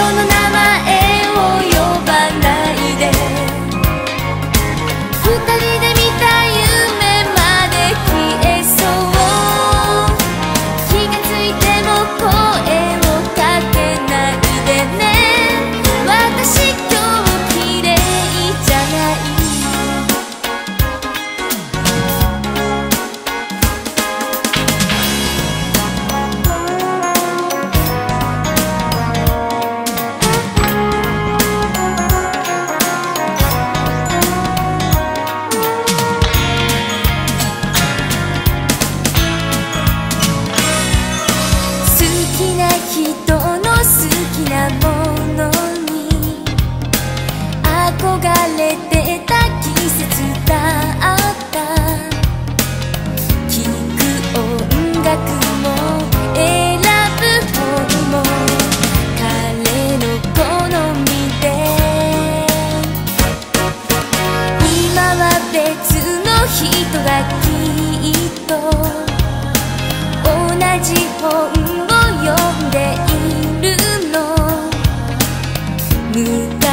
don't Oh.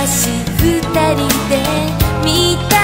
私二人で見た